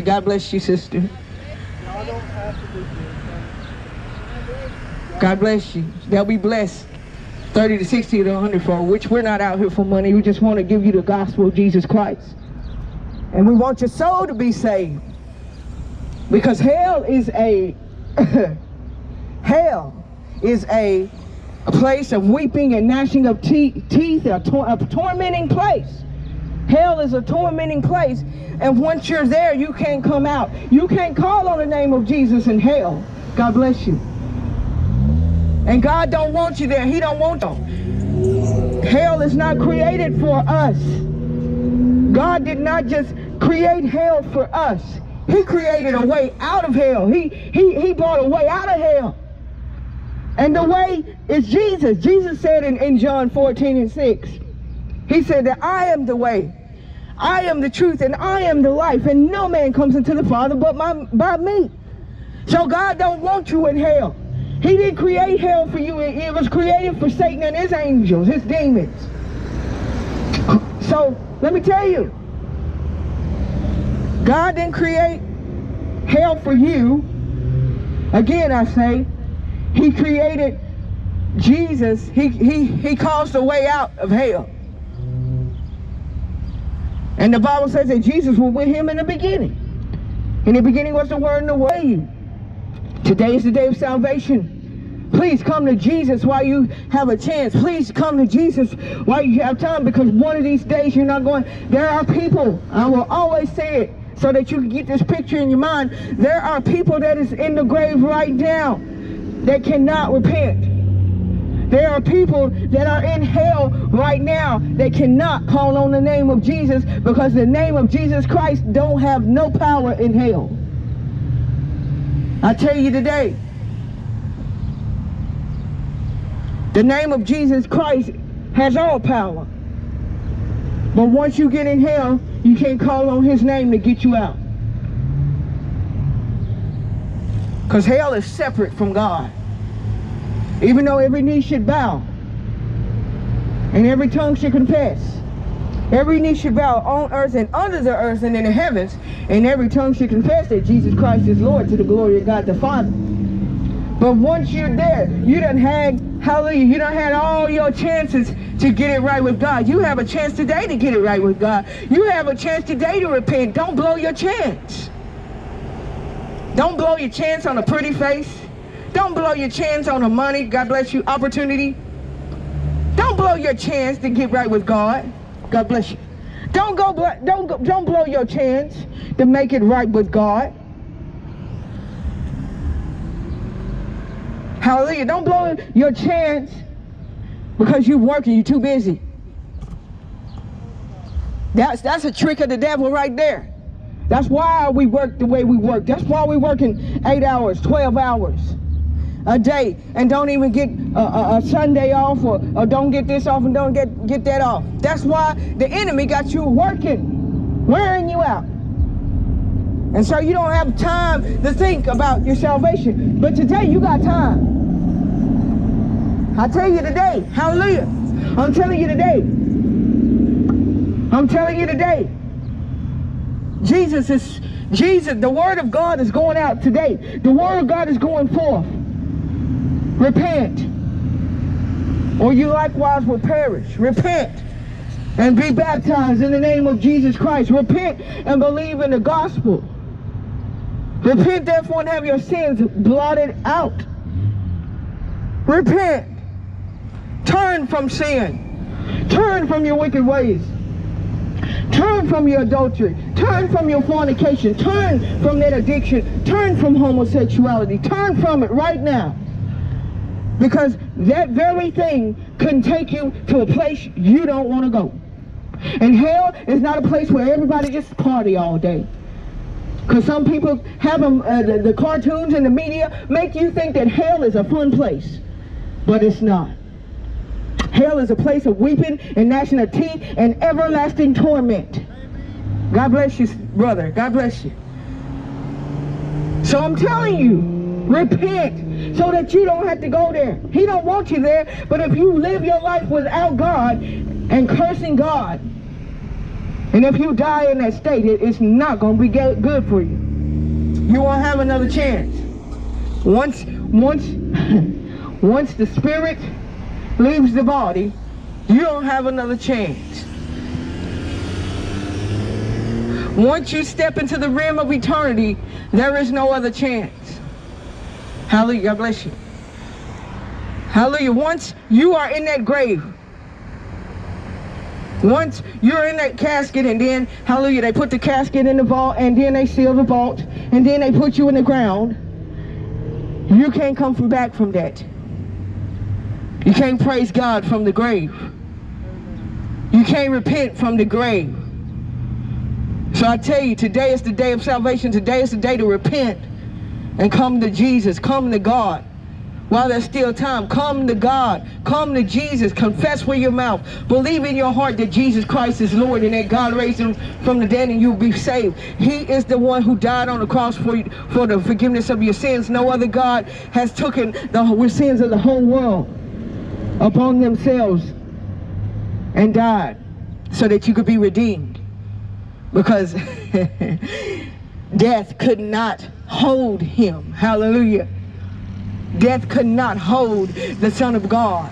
God bless you, sister. God bless you. They'll be blessed. 30 to 60 to 100 for which we're not out here for money. We just want to give you the gospel of Jesus Christ. And we want your soul to be saved. Because hell is a hell is a, a place of weeping and gnashing of te teeth, a, tor a tormenting place. Hell is a tormenting place. And once you're there, you can't come out. You can't call on the name of Jesus in hell. God bless you. And God don't want you there. He don't want you. Hell is not created for us. God did not just create hell for us. He created a way out of hell. He, he, he brought a way out of hell. And the way is Jesus. Jesus said in, in John 14 and 6, he said that I am the way, I am the truth, and I am the life, and no man comes into the Father but my, by me. So God don't want you in hell. He didn't create hell for you. It, was created for Satan and his angels, his demons. So let me tell you, God didn't create hell for you. Again, I say, he created Jesus. He, he, he caused a way out of hell. And the Bible says that Jesus was with him in the beginning. In the beginning was the word and the way. Today is the day of salvation. Please come to Jesus while you have a chance. Please come to Jesus while you have time because one of these days you're not going. There are people, I will always say it, so that you can get this picture in your mind. There are people that is in the grave right now that cannot repent. There are people that are in hell right now that cannot call on the name of Jesus because the name of Jesus Christ don't have no power in hell. I tell you today, the name of Jesus Christ has all power. But once you get in hell, you can't call on his name to get you out. Because hell is separate from God. Even though every knee should bow and every tongue should confess. Every knee should bow on earth and under the earth and in the heavens, and every tongue should confess that Jesus Christ is Lord to the glory of God the Father. But once you're there, you done had, hallelujah, you done had all your chances to get it right with God. You have a chance today to get it right with God. You have a chance today to repent. Don't blow your chance. Don't blow your chance on a pretty face. Don't blow your chance on the money, God bless you, opportunity. Don't blow your chance to get right with God. God bless you. Don't go don't go, don't blow your chance to make it right with God. Hallelujah. Don't blow your chance because you're working, you're too busy. That's that's a trick of the devil right there. That's why we work the way we work. That's why we're working eight hours, 12 hours a day and don't even get a, a, a, Sunday off or, or don't get this off and don't get, get that off. That's why the enemy got you working, wearing you out. And so you don't have time to think about your salvation. But today you got time. I tell you today, hallelujah. I'm telling you today. I'm telling you today. Jesus is, Jesus, the word of God is going out today. The word of God is going forth. Repent, or you likewise will perish. Repent and be baptized in the name of Jesus Christ. Repent and believe in the gospel. Repent therefore and have your sins blotted out. Repent. Turn from sin. Turn from your wicked ways. Turn from your adultery. Turn from your fornication. Turn from that addiction. Turn from homosexuality. Turn from it right now. Because that very thing can take you to a place you don't want to go. And hell is not a place where everybody just party all day. Because some people have them, uh, the, the cartoons and the media make you think that hell is a fun place. But it's not. Hell is a place of weeping and gnashing of teeth and everlasting torment. God bless you, brother. God bless you. So I'm telling you, repent so that you don't have to go there. He don't want you there, but if you live your life without God and cursing God, And if you die in that state, it, it's not going to be good for you. You won't have another chance. Once, once, once the spirit leaves the body, you don't have another chance. Once you step into the rim of eternity, there is no other chance. Hallelujah. God bless you. Hallelujah. Once you are in that grave, once you're in that casket and then, hallelujah, they put the casket in the vault and then they seal the vault and then they put you in the ground, you can't come from back from that. You can't praise God from the grave. You can't repent from the grave. So I tell you, today is the day of salvation. Today is the day to repent and come to Jesus. Come to God while there's still time. Come to God. Come to Jesus. Confess with your mouth. Believe in your heart that Jesus Christ is Lord and that God raised him from the dead and you'll be saved. He is the one who died on the cross for, you, for the forgiveness of your sins. No other God has taken the sins of the whole world upon themselves and died so that you could be redeemed. Because death could not hold him. Hallelujah. Death could not hold the Son of God.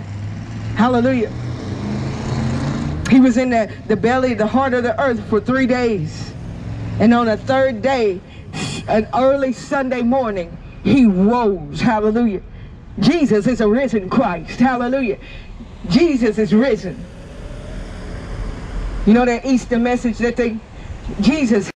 Hallelujah. He was in the, the belly, the heart of the earth for three days. And on the third day, an early Sunday morning, he rose. Hallelujah. Jesus is a risen Christ. Hallelujah. Jesus is risen. You know that Easter message that they, Jesus